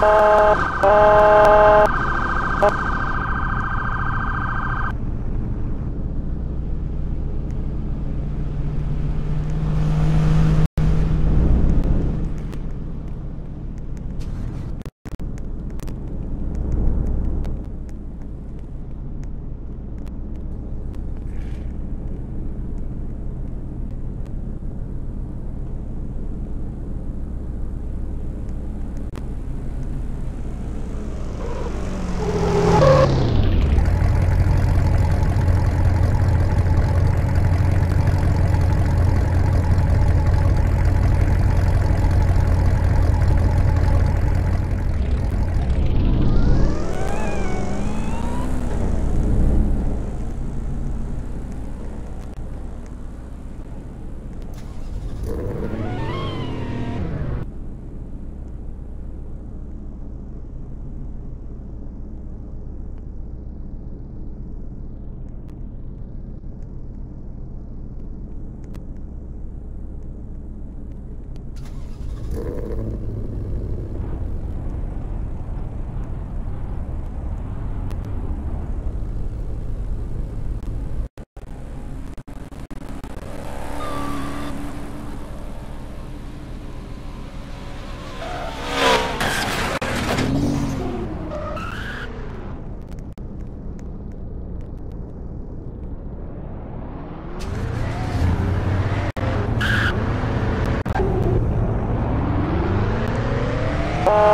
Thank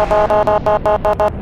Thank you.